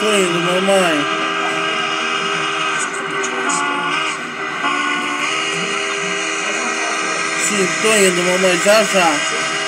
Tô indo, mamãe. Sim, tô indo, mamãe, já já.